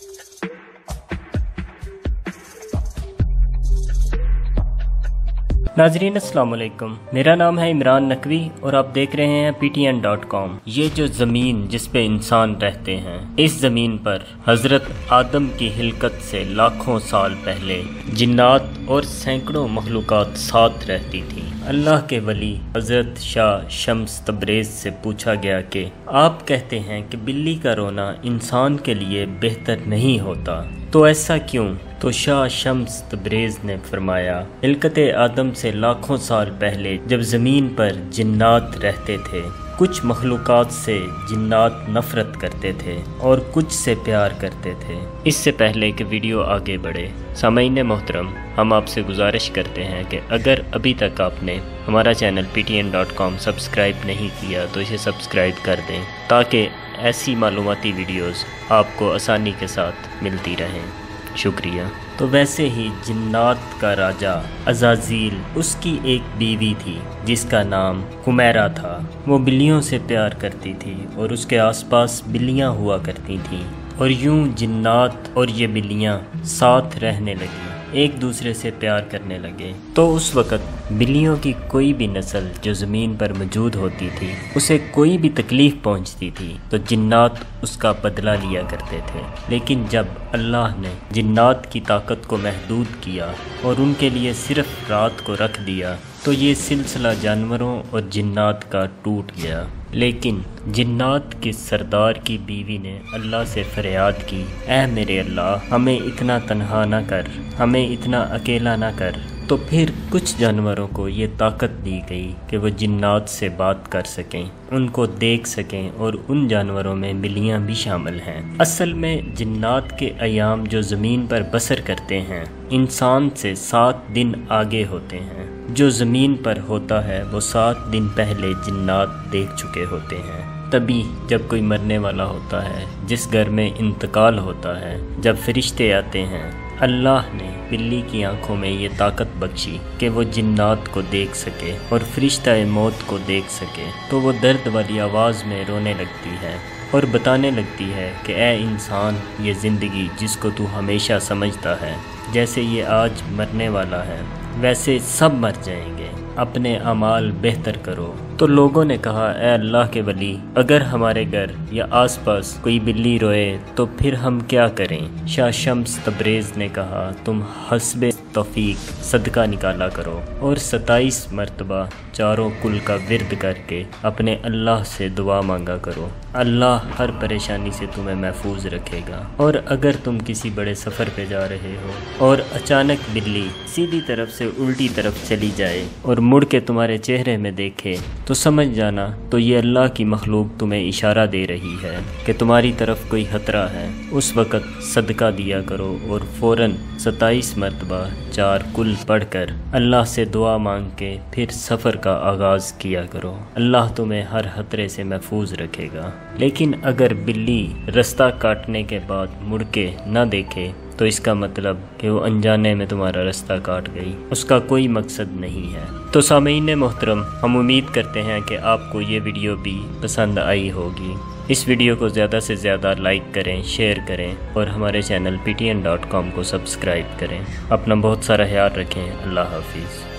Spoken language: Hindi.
Thank you. नाजरीन अस्सलाम वालेकुम मेरा नाम है इमरान नकवी और आप देख रहे हैं P T N dot com ये जो ज़मीन जिसपे इंसान रहते हैं, इस ज़मीन पर हज़रत आदम की हिलकत से लाखों साल पहले जिन्नात और सैकड़ों मखलूक़ात साथ रहती थी। अल्लाह के वली हज़रत शाह शम्स तब्रेज़ से पूछा गया कि, आप कहते हैं कि बिल्ली का रोना इंसान के लिए बेहतर नहीं होता तो ऐसा क्यों? तो शाह शम्स तब्रेज़ ने फरमाया हिलकत आदम से लाखों साल पहले जब ज़मीन पर जिन्नात रहते थे, कुछ मखलूक से जिन्नात नफ़रत करते थे और कुछ से प्यार करते थे। इससे पहले कि वीडियो आगे बढ़े सामीन मोहतरम, हम आपसे गुजारिश करते हैं कि अगर अभी तक आपने हमारा channel P T N dot com subscribe नहीं किया तो इसे सब्सक्राइब कर दें, ताकि ऐसी मालूमती वीडियोज़ आपको आसानी के साथ मिलती रहें। शुक्रिया। तो वैसे ही जिन्नात का राजा अजाजील उसकी एक बीवी थी, जिसका नाम कुमेरा था। वो बिल्लियों से प्यार करती थी और उसके आसपास बिल्लियाँ हुआ करती थीं। और यूँ जिन्नात और ये बिल्लियाँ साथ रहने लगी, एक दूसरे से प्यार करने लगे। तो उस वक़्त बिल्लियों की कोई भी नस्ल जो ज़मीन पर मौजूद होती थी, उसे कोई भी तकलीफ़ पहुँचती थी तो जिन्नात उसका बदला लिया करते थे। लेकिन जब अल्लाह ने जिन्नात की ताकत को महदूद किया और उनके लिए सिर्फ़ रात को रख दिया तो ये सिलसिला जानवरों और जिन्नात का टूट गया। लेकिन जिन्नात के सरदार की बीवी ने अल्लाह से फरियाद की, ऐ मेरे अल्लाह, हमें इतना तनहा ना कर, हमें इतना अकेला ना कर। तो फिर कुछ जानवरों को ये ताकत दी गई कि वो जिन्नात से बात कर सकें, उनको देख सकें और उन जानवरों में बिल्लियाँ भी शामिल हैं। असल में जिन्नात के अयाम जो ज़मीन पर बसर करते हैं, इंसान से सात दिन आगे होते हैं। जो ज़मीन पर होता है, वो सात दिन पहले जिन्नात देख चुके होते हैं। तभी जब कोई मरने वाला होता है, जिस घर में इंतकाल होता है, जब फरिश्ते आते हैं, अल्लाह ने बिल्ली की आँखों में ये ताकत बख्शी कि वो जिन्नात को देख सके और फरिश्ता मौत को देख सके तो वो दर्द वाली आवाज़ में रोने लगती है और बताने लगती है कि ए इंसान, ये ज़िंदगी जिसको तू हमेशा समझता है, जैसे ये आज मरने वाला है, वैसे सब मर जाएँगे। अपने अमाल बेहतर करो। तो लोगों ने कहा ए अल्लाह के वली, अगर हमारे घर या आसपास कोई बिल्ली रोए तो फिर हम क्या करें? शाह शम्स तब्रेज़ ने कहा, तुम हसब तौफीक सदका निकाला करो और सताईस मरतबा चारों कुल का विरद करके अपने अल्लाह से दुआ मांगा करो। अल्लाह हर परेशानी से तुम्हें महफूज रखेगा। और अगर तुम किसी बड़े सफ़र पे जा रहे हो और अचानक बिल्ली सीधी तरफ़ से उल्टी तरफ़ चली जाए और मुड़ के तुम्हारे चेहरे में देखे तो समझ जाना तो ये अल्लाह की मखलूक तुम्हें इशारा दे रही है कि तुम्हारी तरफ़ कोई खतरा है। उस वक़्त सदका दिया करो और फ़ौर सताईस मरतबा चार कुल पढ़कर अल्लाह से दुआ मांग के फिर सफ़र का आगाज़ किया करो। अल्लाह तुम्हें हर खतरे से महफूज रखेगा। लेकिन अगर बिल्ली रास्ता काटने के बाद मुड़ के न देखे तो इसका मतलब कि वो अनजाने में तुम्हारा रास्ता काट गई। उसका कोई मकसद नहीं है। तो सामीन मोहतरम, हम उम्मीद करते हैं कि आपको ये वीडियो भी पसंद आई होगी। इस वीडियो को ज़्यादा से ज़्यादा लाइक करें, शेयर करें और हमारे चैनल पी को सब्सक्राइब करें। अपना बहुत सारा ख्याल रखें। अल्लाह हाफिज़।